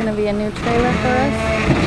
going to be a new trailer for us.